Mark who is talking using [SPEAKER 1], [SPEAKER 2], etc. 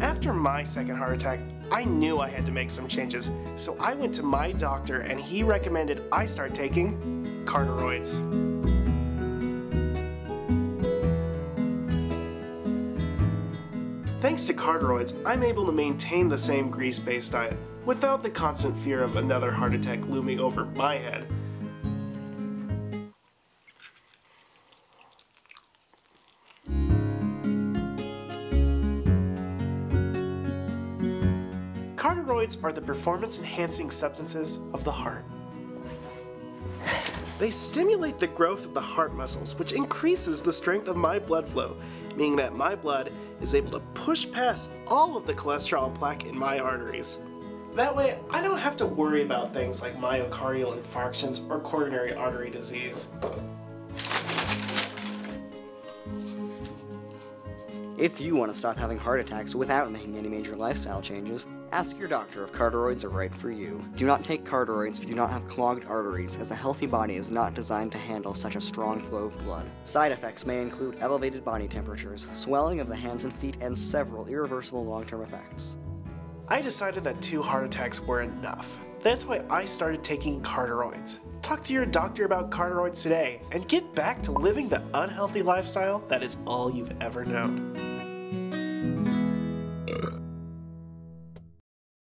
[SPEAKER 1] After my second heart attack, I knew I had to make some changes, so I went to my doctor and he recommended I start taking Cardiroids. Thanks to Cardiroids, I'm able to maintain the same grease-based diet without the constant fear of another heart attack looming over my head. Cardiroids are the performance-enhancing substances of the heart. They stimulate the growth of the heart muscles, which increases the strength of my blood flow, meaning that my blood is able to push past all of the cholesterol and plaque in my arteries. That way, I don't have to worry about things like myocardial infarctions or coronary artery disease.
[SPEAKER 2] If you want to stop having heart attacks without making any major lifestyle changes, ask your doctor if Cardiroids are right for you. Do not take Cardiroids if you do not have clogged arteries, as a healthy body is not designed to handle such a strong flow of blood. Side effects may include elevated body temperatures, swelling of the hands and feet, and several irreversible long-term effects.
[SPEAKER 1] I decided that two heart attacks were enough. That's why I started taking Cardiroids. Talk to your doctor about Cardiroids today and get back to living the unhealthy lifestyle that is all you've ever known.